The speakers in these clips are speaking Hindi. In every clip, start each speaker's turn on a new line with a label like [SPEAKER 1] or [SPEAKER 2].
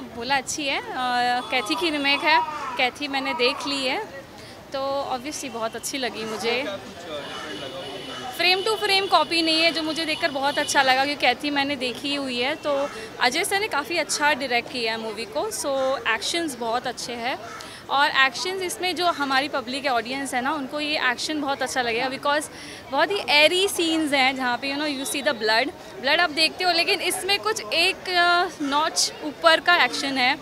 [SPEAKER 1] बोला, अच्छी है। कैथी की रिमेक है। कैथी मैंने देख ली है। तो ऑब्वियसली बहुत अच्छी लगी मुझे। फ्रेम टू फ्रेम कॉपी नहीं है, जो मुझे देखकर बहुत अच्छा लगा, क्योंकि कैथी मैंने देखी हुई है। तो अजय सर ने काफ़ी अच्छा डायरेक्ट किया है मूवी को। सो एक्शंस बहुत अच्छे हैं। और एक्शंस इसमें जो हमारी पब्लिक ऑडियंस है ना, उनको ये एक्शन बहुत अच्छा लगेगा बिकॉज़ बहुत ही एरी सीन्स हैं जहाँ पे you know you see the blood blood आप देखते हो, लेकिन इसमें कुछ एक नॉच ऊपर का एक्शन है.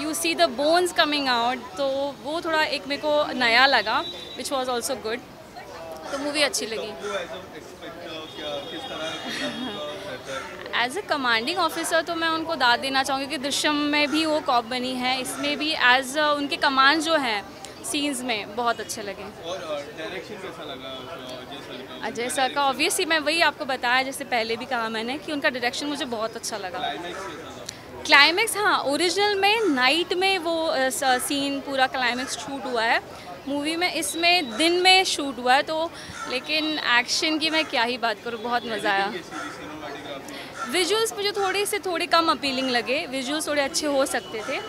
[SPEAKER 1] You see the bones coming out तो वो थोड़ा एक मेरे को नया लगा विच वॉज़ ऑल्सो गुड तो मूवी अच्छी लगी. एज अ कमांडिंग ऑफिसर तो मैं उनको दाद देना चाहूँगी कि दृश्यम में भी वो कॉप बनी है। इसमें भी एज उनके कमान जो हैं सीन्स में बहुत अच्छे लगे। अजय सर का ऑब्वियसली मैं वही आपको बताया जैसे पहले भी कहा मैंने कि उनका डायरेक्शन मुझे बहुत अच्छा लगा। क्लाइमैक्स हाँ ओरिजिनल में नाइट में वो सीन पूरा क्लाइमैक्स शूट हुआ है। मूवी में इसमें दिन में शूट हुआ है तो लेकिन एक्शन की मैं क्या ही बात करूँ बहुत मज़ा आया। विजुअल्स मुझे थोड़े से थोड़े कम अपीलिंग लगे। विजुअल्स थोड़े अच्छे हो सकते थे।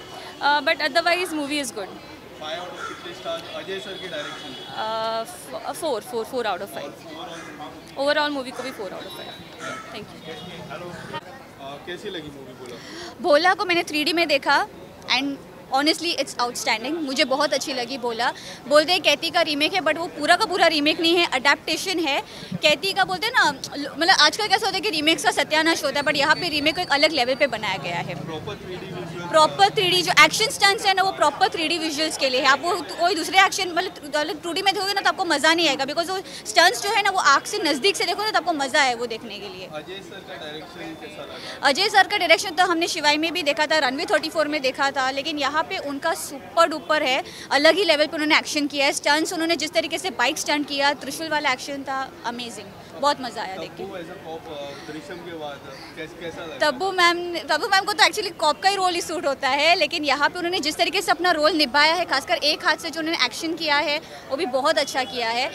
[SPEAKER 1] But otherwise movie is good four four four out of five overall movie को भी four out of five thank you
[SPEAKER 2] कैसी लगी मूवी बोला?
[SPEAKER 3] भोला को मैंने थ्री में देखा एंड ऑनेस्टली इट्स आउटस्टैंडिंग मुझे बहुत अच्छी लगी बोला। बोलते हैं कैती का रीमेक है बट वो पूरा का पूरा रीमेक नहीं है अडेप्टेशन है। कैती का बोलते हैं ना मतलब आजकल कैसा होता है कि रीमेक्स का सत्यानाश होता है बट यहाँ पे रीमेक को एक अलग लेवल पे बनाया गया है।
[SPEAKER 2] प्रॉपर थ्री
[SPEAKER 3] जो एक्शन स्टंट्स है ना वो प्रॉपर थ्री डी विजुअल्स के लिए है। आप वो कोई दूसरे एक्शन मतलब टू डी में देखोगे ना तो आपको मज़ा नहीं आएगा। बिकॉज़ वो स्टंट्स जो है ना वो आँख से नज़दीक से देखो ना तो आपको मज़ा है वो देखने के लिए।
[SPEAKER 2] अजय सर का डायरेक्शन कैसा लगा?
[SPEAKER 3] अजय सर का डायरेक्शन तो हमने शिवाई में भी देखा था रनवे थर्टी फोर में देखा था लेकिन यहाँ पे उनका सुपर डुपर है अलग ही लेवल पर उन्होंने एक्शन किया है। स्टंट्स उन्होंने जिस तरीके से बाइक स्टंट किया त्रिशूल वाला एक्शन था अमेजिंग बहुत मज़ा आया देख के।
[SPEAKER 2] तब्बू
[SPEAKER 3] मैम तब्बू मैम को तो एक्चुअली कॉप का ही रोल ही सूट होता है लेकिन यहाँ पे उन्होंने जिस तरीके से अपना रोल निभाया है खासकर एक हाथ से जो उन्होंने एक्शन किया है वो भी बहुत अच्छा किया है।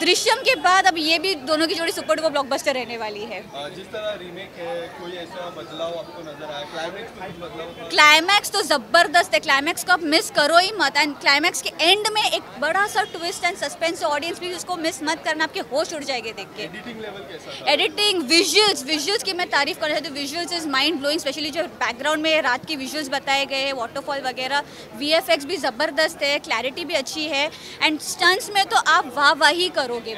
[SPEAKER 3] दृश्यम के बाद अब ये भी दोनों की जोड़ी सुपर डुपर ब्लॉकबस्टर रहने वाली है।
[SPEAKER 2] जिस तरह रीमेक है कोई ऐसा बदलाव आपको नज़र आया? क्लाइमेक्स बदलाव
[SPEAKER 3] क्लाइमैक्स तो ज़बरदस्त है। क्लाइमैक्स को आप मिस करो ही मत एंड क्लाइमैक्स के एंड में एक बड़ा सा ट्विस्ट एंड सस्पेंस ऑडियंस भी उसको मिस मत करना। आपके होश उड़ जाएँगे देख के।
[SPEAKER 2] एडिटिंग लेवल कैसा
[SPEAKER 3] एडिटिंग विजुअल्स विजुअल्स की मैं तारीफ़ करना चाहती हूँ। Visuals is mind blowing specially जो बैकग्राउंड में रात के विजुअल्स बताए गए हैं वाटरफॉल वगैरह। वीएफएक्स भी ज़बरदस्त है क्लैरिटी भी अच्छी है। एंड स्टंट्स में तो आप वाह वाह ही करोगे?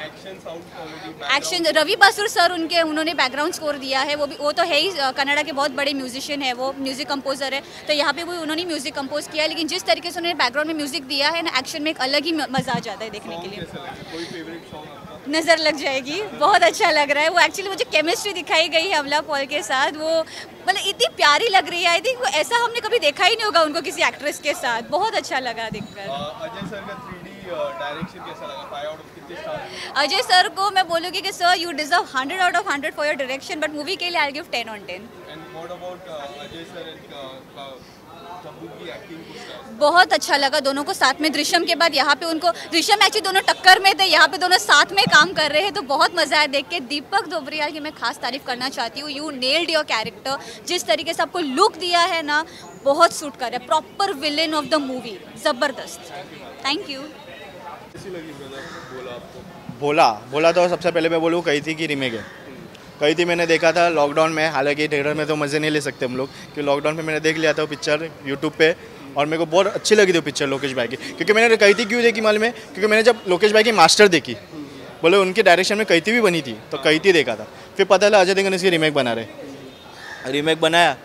[SPEAKER 2] एक्शन
[SPEAKER 3] रवि बासुर सर उनके उन्होंने बैकग्राउंड स्कोर दिया है वो भी वो तो है ही कनाडा के बहुत बड़े म्यूजिशियन है वो म्यूज़िक कंपोजर है तो यहाँ पे भी उन्होंने म्यूज़िक कंपोज किया है लेकिन जिस तरीके से उन्होंने बैकग्राउंड में म्यूज़िक दिया है ना एक्शन में एक अलग ही मज़ा आ जाता है देखने के लिए। नज़र लग जाएगी बहुत अच्छा लग रहा है वो एक्चुअली मुझे केमिस्ट्री दिखाई गई है अमला पॉल के साथ वो मतलब इतनी प्यारी लग रही है आई थिंक ऐसा हमने कभी देखा ही नहीं होगा उनको किसी एक्ट्रेस के साथ बहुत अच्छा लगा देखकर।
[SPEAKER 2] अ, अजय सर का थ्री डी डायरेक्शन कैसा लगा? फाइव आउट ऑफ़ कितने स्टार
[SPEAKER 3] अजय सर को मैं बोलूँगी कि sir you deserve hundred out of hundred for your direction but movie के लिए I give ten on ten
[SPEAKER 2] and what about Ajay sir and
[SPEAKER 3] बहुत अच्छा लगा दोनों को साथ में। दृश्यम के बाद यहाँ पे उनको दृश्यम एक्चुअली दोनों टक्कर में थे यहाँ पे दोनों साथ में काम कर रहे हैं तो बहुत मज़ा आया देख के। दीपक दोबरियाल की मैं खास तारीफ़ करना चाहती हूँ। यू नेल्ड योर कैरेक्टर जिस तरीके से आपको लुक दिया है ना बहुत सूट कर रहा है। Proper villain of the movie ज़बरदस्त। थैंक यू
[SPEAKER 2] कैसी लगी बोला आपको?
[SPEAKER 4] बोला बोला तो सबसे पहले मैं बोलूँ कही थी कि रीमेक है। कही थी मैंने देखा था लॉकडाउन में हालाँकि थिएटर में तो मज़े नहीं ले सकते हम लोग कि लॉकडाउन में मैंने देख लिया था वो पिक्चर यूट्यूब पे और मेरे को बहुत अच्छी लगी थी वो पिक्चर लोकेश भाई की। क्योंकि मैंने कही थी क्यों देखी मालूम है? क्योंकि मैंने जब लोकेश भाई की मास्टर देखी बोले उनके डायरेक्शन में कही भी बनी थी तो कही देखा था। फिर पता चला अजय देवगन इसकी रीमेक बना रहे। रीमेक बनाया?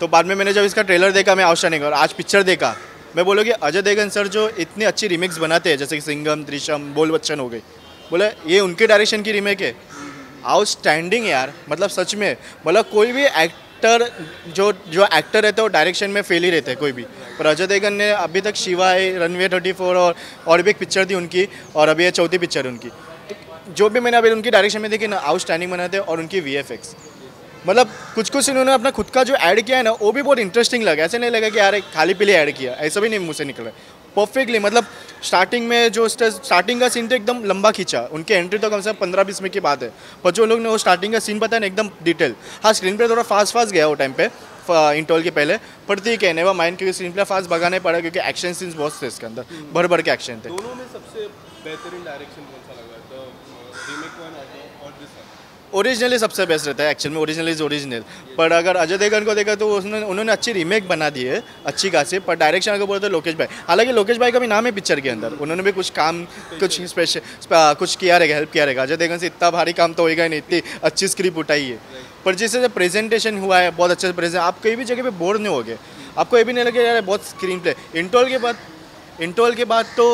[SPEAKER 4] तो बाद में मैंने जब इसका ट्रेलर देखा मैं आउटस्टैंडिंग और आज पिक्चर देखा मैं बोलो कि अजय देवगन सर जो इतनी अच्छी रिमिक्स बनाते हैं, जैसे कि सिंगम त्रिशम, बोल बच्चन हो गई। बोले, ये उनके डायरेक्शन की रीमेक है। आउटस्टैंडिंग यार मतलब सच में। मतलब कोई भी एक्टर जो जो एक्टर रहते हैं, वो डायरेक्शन में फेल ही रहते हैं, कोई भी। पर अजय देवगन ने अभी तक शिवाय रनवे थर्टी फोर और और भी एक पिक्चर थी उनकी, और अभी ये चौथी पिक्चर उनकी। जो भी मैंने अभी उनकी डायरेक्शन में देखी ना आउटस्टैंडिंग बनाते हैं, और उनकी वीएफएक्स मतलब कुछ कुछ इन्होंने अपना खुद का जो ऐड किया है ना वो भी बहुत इंटरेस्टिंग लगा। ऐसे नहीं लगा कि यार खाली पीले ऐड किया। ऐसा भी नहीं मुझसे निकल रहा परफेक्टली मतलब स्टार्टिंग में जो स्टार्टिंग का सीन तो एकदम लंबा खींचा। उनके एंट्री तो कम से कम पंद्रह बीस मिनट की बात है। पर जो लोग ने वो स्टार्टिंग का सीन बताया ना एकदम डिटेल हाँ स्क्रीन पे थोड़ा फास्ट फास्ट गया वो टाइम पे इंटोल के पहले। पर ठीक है नेवर माइंड क्योंकि स्क्रीन प्ले फास्ट भगाने पड़ा क्योंकि एक्शन सीन्स बहुत थे इसके अंदर। भर भर के एक्शन थे।
[SPEAKER 2] दोनों में सबसे बेहतरीन डायरेक्शन कौन सा लगा
[SPEAKER 4] ओरिजिनली सबसे बेस्ट रहता है एक्चुअल में ओरिजिनल इज़ ओरिजिनल पर अगर अजय देवगन को देखा तो उसने, उन्होंने अच्छी रीमेक बना दी है, अच्छी खासी, पर डायरेक्शन अगर बोलते तो लोकेश भाई. हालाँकि लोकेश भाई का भी नाम है पिक्चर के अंदर. उन्होंने भी कुछ काम, कुछ स्पेशल कुछ किया रहेगा हेल्प किया रहेगा. अजय देवगन से इतना भारी काम तो होगा ही नहीं, इतनी अच्छी स्क्रिप्ट उठाई है. पर जिससे प्रेजेंटेशन हुआ है, बहुत अच्छे प्रेजेंट आप कहीं भी जगह पर बोर नहीं हो गए आपको ये भी नहीं लगे यार, बहुत स्क्रीन प्ले इंटोल के बाद इंटोल के बाद तो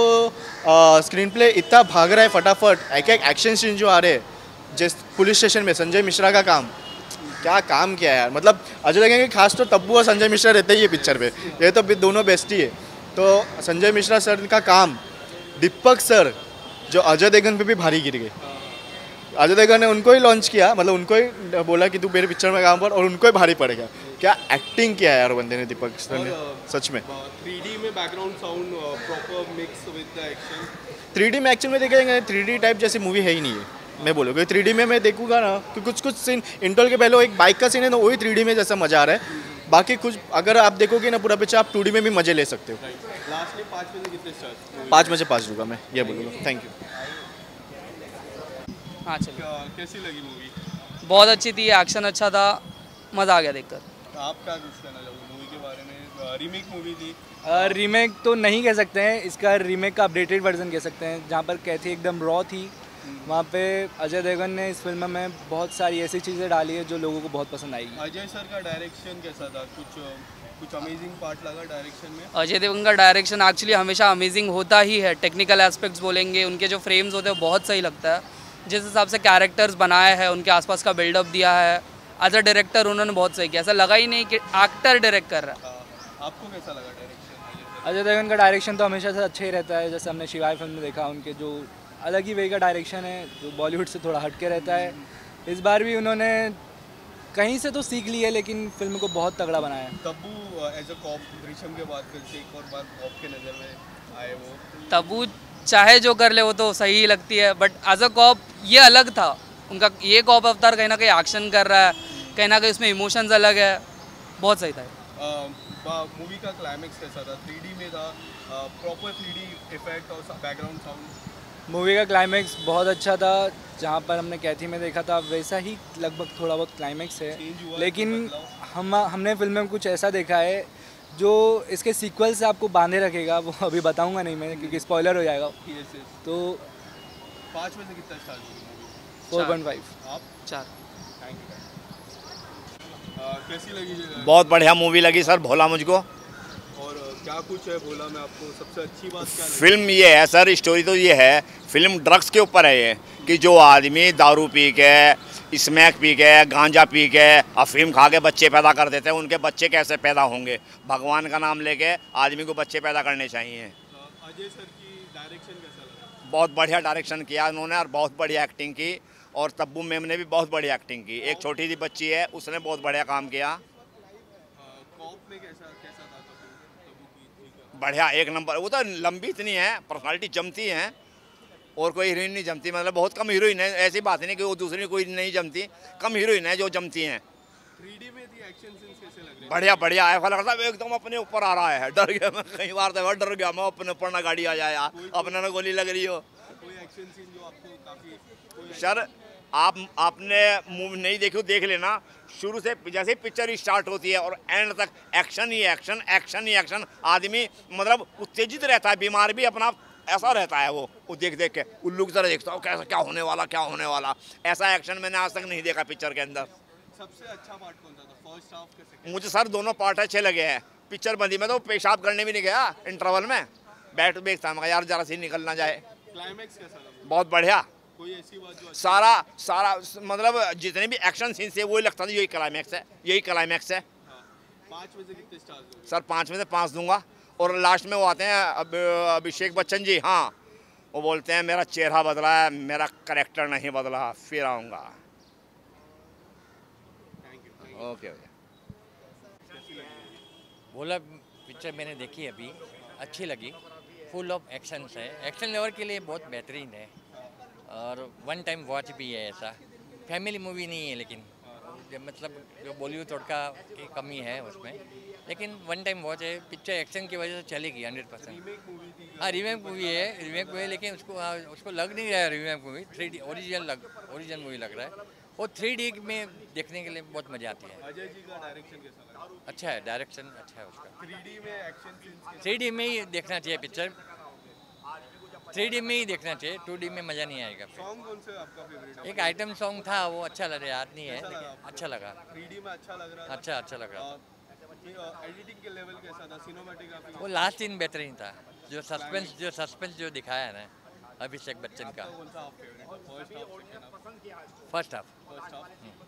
[SPEAKER 4] स्क्रीन प्ले इतना भाग रहा है फटाफट. एक एक एक्शन सीन जो आ रहे हैं जिस पुलिस स्टेशन में संजय मिश्रा का काम। क्या काम किया यार? मतलब अजय लगेंगे खास तो तब्बू और संजय मिश्रा रहते ही है पिक्चर पे। ये तो दोनों बेस्ट ही। है तो संजय मिश्रा सर का काम दीपक सर जो अजय देवगन पे भी भारी गिर गए। अजय देवगन ने उनको ही लॉन्च किया मतलब उनको ही बोला कि तू मेरे पिक्चर में काम कर और उनको ही भारी पड़ेगा। क्या एक्टिंग किया यार बंदे ने दीपक सर ने सच में।
[SPEAKER 2] थ्री डी में background sound proper mix with the action
[SPEAKER 4] three में एक्चुअल में देखेंगे थ्री टाइप जैसी मूवी है ही नहीं है मैं बोलूँगा थ्री डी में मैं देखूँगा ना कि कुछ कुछ सीन इंटोल के पहले एक बाइक का सीन है ना वही थ्री डी में जैसा मज़ा आ रहा है। बाकी कुछ अगर आप देखोगे ना पूरा पिक्चर आप टू डी में भी मज़े ले सकते हो।
[SPEAKER 2] लास्टली पाँच में से कितने
[SPEAKER 4] पाँच में पाँच दूँगा मैं ये बोलूँगा। थैंक यू
[SPEAKER 5] हाँ चलिए।
[SPEAKER 2] कैसी लगी मूवी
[SPEAKER 5] बहुत अच्छी थी एक्शन अच्छा था मज़ा आ गया देखकर।
[SPEAKER 2] आप क्या कहना चाहोगे? मूवी के बारे में रीमेक मूवी थी।
[SPEAKER 6] रीमेक तो नहीं कह सकते हैं इसका रीमेक का अपडेटेड वर्जन कह सकते हैं जहाँ पर कैथी एकदम रॉ थी वहाँ पे अजय देवगन ने इस फ़िल्म में बहुत सारी ऐसी चीज़ें डाली है जो लोगों को बहुत पसंद आएगी
[SPEAKER 2] अजय सर का डायरेक्शन कैसा था? कुछ कुछ अमेजिंग पार्ट लगा डायरेक्शन में?
[SPEAKER 5] अजय देवगन का डायरेक्शन एक्चुअली हमेशा अमेजिंग होता ही है। टेक्निकल एस्पेक्ट्स बोलेंगे उनके जो फ्रेम्स होते हैं बहुत सही लगता है। जिस हिसाब से कैरेक्टर्स बनाए हैं उनके आसपास का बिल्डअप दिया है एज अ डायरेक्टर उन्होंने बहुत सही किया। ऐसा लगा ही नहीं कि एक्टर डायरेक्ट कर रहा
[SPEAKER 2] हाँ, आपको कैसा लगा डायरेक्शन
[SPEAKER 6] अजय देवगन का डायरेक्शन तो हमेशा से अच्छा ही रहता है जैसे हमने शिवाय फ़िल्म में देखा उनके जो अलग ही वे का डायरेक्शन है जो बॉलीवुड से थोड़ा हट के रहता है। इस बार भी उन्होंने कहीं से तो सीख ली है लेकिन फ़िल्म को बहुत तगड़ा बनाया
[SPEAKER 2] Tabu as a cop Drishyam के बाद फिर से एक और बार कॉप के नज़र में आए वो।
[SPEAKER 5] तबू चाहे जो कर ले वो तो सही ही लगती है बट एज अ कॉप ये अलग था। उनका ये कॉप अवतार कहीं ना कहीं एक्शन कर रहा है कहीं ना कहीं उसमें इमोशंस अलग है बहुत सही था
[SPEAKER 2] मूवी का क्लाइमेक्स कैसा था? थ्री में था प्रॉपर थ्री इफ़ेक्ट और बैकग्राउंड साउंड
[SPEAKER 6] मूवी का क्लाइमैक्स बहुत अच्छा था जहाँ पर हमने कैथी में देखा था वैसा ही लगभग थोड़ा बहुत क्लाइमैक्स है। लेकिन हम हमने फ़िल्म में कुछ ऐसा देखा है जो इसके सीक्वल से आपको बांधे रखेगा वो अभी बताऊँगा नहीं मैं क्योंकि स्पॉइलर हो जाएगा। तो
[SPEAKER 2] पाँच में से कितना स्टार
[SPEAKER 6] फोर पॉइंट फाइव
[SPEAKER 2] आप?
[SPEAKER 5] चार।
[SPEAKER 2] थैंक यू कैसी लगी?
[SPEAKER 7] बहुत बढ़िया मूवी लगी सर भोला मुझको।
[SPEAKER 2] क्या कुछ है बोला मैं आपको? सबसे अच्छी बात क्या
[SPEAKER 7] फ़िल्म ये है सर स्टोरी तो ये है फ़िल्म ड्रग्स के ऊपर है ये कि जो आदमी दारू पी के स्मैक पी के गांजा पी के अफीम खा के बच्चे पैदा कर देते हैं उनके बच्चे कैसे पैदा होंगे? भगवान का नाम लेके आदमी को बच्चे पैदा करने चाहिए।
[SPEAKER 2] अजय सर की डायरेक्शन कैसा लगा?
[SPEAKER 7] बहुत बढ़िया डायरेक्शन किया उन्होंने और बहुत बढ़िया एक्टिंग की और तब्बू मैम ने भी बहुत बढ़िया एक्टिंग की। एक छोटी सी बच्ची है उसने बहुत बढ़िया काम किया
[SPEAKER 2] कॉप में कैसा कैसा था तब्बू तब्बू की थी
[SPEAKER 7] बढ़िया एक नंबर। वो तो लंबी इतनी है पर्सनालिटी जमती है और कोई हीरोइन नहीं जमती। मतलब बहुत कम हीरोइन है ऐसी बात नहीं कि वो दूसरी कोई नहीं जमती। कम हीरोइन है जो जमती हैं।
[SPEAKER 2] लग रहे
[SPEAKER 7] बढ़िया बढ़िया। ऐसा लगता है एकदम अपने ऊपर आ रहा है। डर गया मैं कई बार तो डर गया मैं अपने ऊपर ना गाड़ी आ जाए यार अपने ना गोली लग रही हो। सर आप आपने मूवी नहीं देखी हो देख लेना। शुरू से जैसे ही पिक्चर स्टार्ट होती है और एंड तक एक्शन ही एक्शन एक्शन ही एक्शन आदमी मतलब उत्तेजित रहता है बीमार भी अपना ऐसा रहता है वो वो देख देख के। उल्लू की तरह देखता हो कैसा क्या होने वाला क्या होने वाला। ऐसा एक्शन मैंने आज तक नहीं देखा पिक्चर के अंदर।
[SPEAKER 2] सबसे अच्छा पार्ट कौन सा था? फ़र्स्ट हाफ़ के
[SPEAKER 7] मुझे सर दोनों पार्ट अच्छे लगे हैं। पिक्चर बंदी में तो पेशाब करने भी नहीं गया इंटरवल में। बैठ देखता मैं यार जरा सी निकल ना जाए।
[SPEAKER 2] क्लाइमैक्स कैसा
[SPEAKER 7] बहुत बढ़िया।
[SPEAKER 2] कोई ऐसी बात जो
[SPEAKER 7] सारा सारा मतलब जितने भी एक्शन सीन से वही लगता था यही क्लाइमैक्स है यही क्लाइमैक्स है।
[SPEAKER 2] हाँ पाँच में से कितने स्टार्स
[SPEAKER 7] सर पाँच में से पाँच दूँगा। और लास्ट में वो आते हैं अब अभिषेक बच्चन जी हाँ वो बोलते हैं मेरा चेहरा बदला है मेरा करेक्टर नहीं बदला फिर आऊँगा। ओके ओके
[SPEAKER 8] बोला पिक्चर मैंने देखी अभी अच्छी लगी। फुल ऑफ़ एक्शन है। एक्शन लेवल के लिए बहुत बेहतरीन है। और वन टाइम वॉच भी है ऐसा। फैमिली मूवी नहीं है लेकिन जब मतलब जो बॉलीवुड तड़का की कमी है उसमें। लेकिन वन टाइम वॉच है पिक्चर एक्शन की वजह से चलेगी हंड्रेड परसेंट हाँ रीमेक मूवी है रीमेक मूवी है लेकिन उसको हाँ, उसको लग नहीं रहा है remake movie three D original लग ओरिजिनल मूवी लग रहा है। वो थ्री डी में देखने के लिए बहुत मज़ा आती है।
[SPEAKER 2] अजय जी का डायरेक्शन कैसा लगा?
[SPEAKER 8] अच्छा है डायरेक्शन अच्छा है उसका।
[SPEAKER 2] थ्री में एक्शन
[SPEAKER 8] थ्री डी में ही देखना चाहिए पिक्चर थ्री डी में ही देखना चाहिए टू में मज़ा नहीं आएगा
[SPEAKER 2] सॉन्ग कौन से आपका फेवरेट है?
[SPEAKER 8] एक आइटम सॉन्ग था वो अच्छा लग याद नहीं है
[SPEAKER 2] कैसा लगा?
[SPEAKER 8] अच्छा लगा।
[SPEAKER 2] थ्री में अच्छा लग रहा
[SPEAKER 8] अच्छा अच्छा लग रहा
[SPEAKER 2] एडिटिंग के लेवल कैसा था? सिनेमेटोग्राफी
[SPEAKER 8] वो लास्ट सीन बेहतरीन था जो सस्पेंस जो सस्पेंस जो दिखाया है ना अभिषेक बच्चन का।
[SPEAKER 2] कौन सा आप फेवरेट फ़र्स्ट हाफ़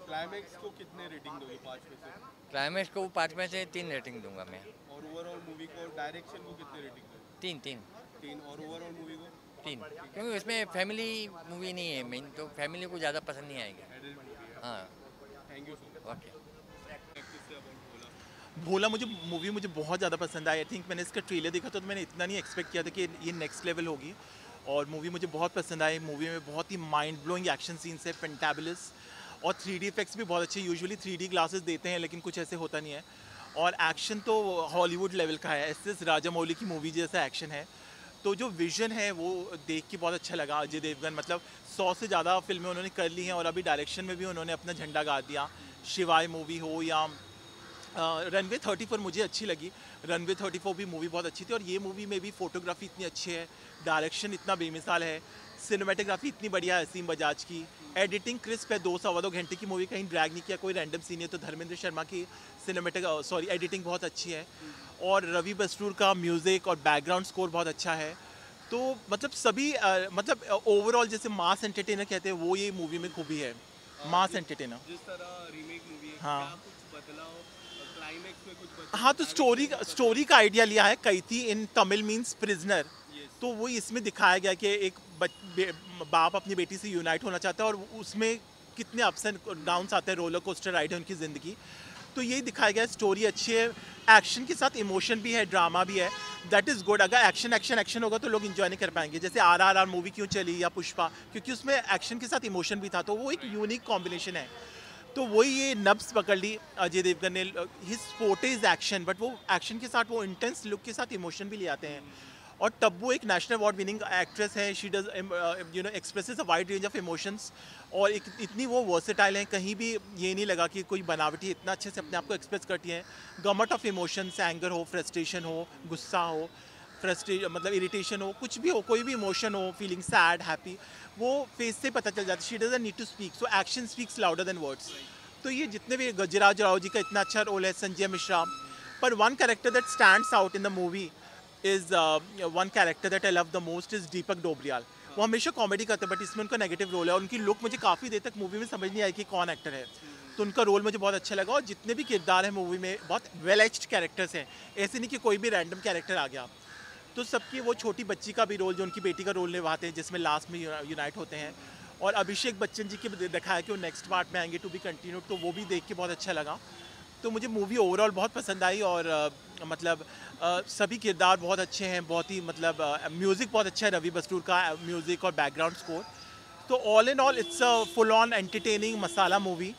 [SPEAKER 2] क्लाइमैक्स को कितने रेटिंग दोगे पाँच में से?
[SPEAKER 8] क्लाइमैक्स को पाँच में से तीन रेटिंग दूँगा मैं।
[SPEAKER 2] और ओवरऑल मूवी को डायरेक्शन को कितने रेटिंग
[SPEAKER 8] तीन तीन।
[SPEAKER 2] तीन और ओवरऑल मूवी को?
[SPEAKER 8] तीन। क्योंकि उसमें फैमिली मूवी नहीं है मेन तो फैमिली को ज़्यादा पसंद नहीं आएगा।
[SPEAKER 2] है। थैंक यू
[SPEAKER 8] ओके
[SPEAKER 9] भोला मुझे मूवी मुझे बहुत ज़्यादा पसंद आई। आई थिंक मैंने इसका ट्रेलर देखा था तो मैंने इतना नहीं एक्सपेक्ट किया था कि ये नेक्स्ट लेवल होगी। और मूवी मुझे बहुत पसंद आई। मूवी में बहुत ही माइंड ब्लोइंग एक्शन सीन्स है पेंटेबुलस और थ्री डी इफेक्ट्स भी बहुत अच्छे यूजुअली थ्री डी ग्लासेस देते हैं लेकिन कुछ ऐसे होता नहीं है। और एक्शन तो हॉलीवुड लेवल का है। एस एस राजा मौली की मूवी जैसा एक्शन है। तो जो विजन है वो देख के बहुत अच्छा लगा अजय देवगन। मतलब सौ से ज़्यादा फ़िल्में उन्होंने कर ली हैं और अभी डायरेक्शन में भी उन्होंने अपना झंडा गा दिया। शिवाय मूवी हो या रनवे थर्टी फोर मुझे अच्छी लगी। रनवे थर्टी फोर भी मूवी बहुत अच्छी थी और ये मूवी में भी फोटोग्राफी इतनी अच्छी है। डायरेक्शन इतना बेमिसाल है। सिनेमाटोग्राफी इतनी बढ़िया है असीम बजाज की। एडिटिंग क्रिस्प है दो सवा दो घंटे की मूवी कहीं ड्रैग नहीं किया कोई रैंडम सीन है तो धर्मेंद्र शर्मा की सिनेमेटिक सॉरी एडिटिंग बहुत अच्छी है। और रवि बस्टूर का म्यूज़िक और बैकग्राउंड स्कोर बहुत अच्छा है। तो मतलब सभी अ, मतलब ओवरऑल जैसे मास एंटरटेनर कहते हैं वो ये मूवी में खूबी है। मास एंटरटेनर
[SPEAKER 2] जिस तरह रीमेक मूवी है
[SPEAKER 9] हाँ।
[SPEAKER 2] क्या कुछ बदलाव क्लाइमैक्स में कुछ बदलाव
[SPEAKER 9] हाँ तो स्टोरी स्टोरी का आइडिया लिया है Kaithi in Tamil means prisoner. तो वो इसमें दिखाया गया कि एक बाप अपनी बेटी से यूनाइट होना चाहता है और उसमें कितने अप्स एंड डाउन्स आते हैं रोलर कोस्टर राइड है उनकी ज़िंदगी। तो यही दिखाया गया स्टोरी अच्छी है। एक्शन के साथ इमोशन भी है ड्रामा भी है। दैट इज़ गुड अगर एक्शन एक्शन एक्शन होगा तो लोग इन्जॉय नहीं कर पाएँगे। जैसे आर आर आर मूवी क्यों चली या पुष्पा? क्योंकि उसमें एक्शन के साथ इमोशन भी था तो वो एक यूनिक कॉम्बिनेशन है। तो वही ये नब्स पकड़ ली अजय देवगन ने। His forte is action but वो एक्शन के साथ वो इंटेंस लुक के साथ इमोशन भी ले आते हैं। और टब्बू एक नेशनल अवार्ड विनिंग एक्ट्रेस है. She does you know expresses a wide range of emotions और एक इतनी वो वर्सेटाइल है. कहीं भी ये नहीं लगा कि कोई बनावटी इतना अच्छे से अपने आप को एक्सप्रेस करती हैं. गमट ऑफ़ इमोशंस एंगर हो फ्रस्ट्रेशन हो, गुस्सा हो फ्रस्ट्रेशन मतलब इरिटेशन हो, कुछ भी हो, कोई भी इमोशन हो फीलिंग सैड हैप्पी वो फेस से पता चल जाता है. She doesn't need to speak so action speaks louder than words तो ये जितने भी गजराज राव जी का इतना अच्छा रोल है, संजय मिश्रा. पर one character that stands out in the movie is one character that I love the most is Deepak Dobriyal वो हमेशा कॉमेडी करते हैं बट इसमें उनका नेगेटिव रोल है उनकी लुक मुझे काफ़ी देर तक मूवी में समझ नहीं आई कि कौन एक्टर है। तो उनका रोल मुझे बहुत अच्छा लगा और जितने भी किरदार हैं मूवी में, बहुत वेल एच्ड कैरेक्टर्स हैं। ऐसे नहीं कि कोई भी रैंडम कैरेक्टर आ गया। तो सबकी वो छोटी बच्ची का भी रोल जो उनकी बेटी का रोल निभाते हैं, जिसमें लास्ट में यूनाइट होते हैं। और अभिषेक बच्चन जी की दिखाया कि वो नेक्स्ट पार्ट में आएँगे टू बी कंटिन्यू तो वो भी देख के बहुत अच्छा लगा। तो मुझे मूवी ओवरऑल बहुत पसंद आई और मतलब अ, सभी किरदार बहुत अच्छे हैं बहुत ही मतलब म्यूज़िक बहुत अच्छा है रवि बस्तूर का म्यूज़िक और बैकग्राउंड स्कोर तो all in all it's a full on entertaining masala movie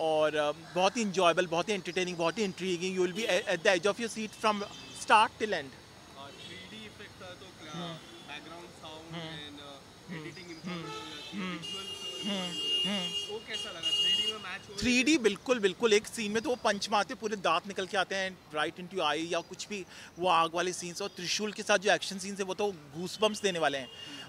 [SPEAKER 9] और बहुत ही इंजॉयबल बहुत ही एंटरटेनिंग बहुत ही intriguing you will be at the edge of your seat from start till end
[SPEAKER 2] तो बैकग्राउंड साउंड एंड एडिटिंग वो कैसा लगा? थ्री में मैच
[SPEAKER 9] थ्री डी बिल्कुल बिल्कुल। एक सीन में तो वो पंच मारते पूरे दांत निकल के आते हैं राइट इन टू आई या कुछ भी वो आग वाले सीन्स और त्रिशूल के साथ जो एक्शन सीन्स है वो तो घूस बम्स देने वाले हैं।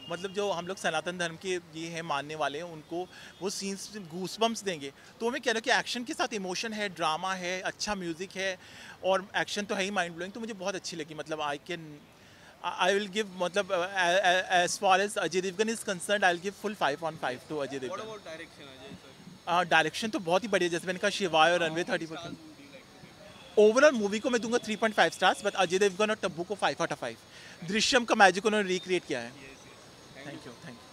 [SPEAKER 9] मतलब जो हम लोग सनातन धर्म के ये हैं मानने वाले हैं उनको वो सीन्स घूस बम्स देंगे। तो मैं कह रहा हूँ कि एक्शन के साथ इमोशन है ड्रामा है अच्छा म्यूज़िक है और एक्शन तो है ही माइंड ब्लोइंग तो मुझे बहुत अच्छी लगी मतलब I can I will give मतलब as far as Ajay Devgan is concern I will give full five on five to Ajay Devgan
[SPEAKER 2] direction
[SPEAKER 9] तो बहुत ही बढ़िया जैसे मैंने कहा शिवाय और runway thirty percent? Overall movie को मैं दूँगा 3.5 स्टार्स बट अजय देवगन और टब्बू को फाइव आउट ऑफ़ 5 दृश्यम का मैजिक उन्होंने रिक्रिएट किया है. Thank you thank you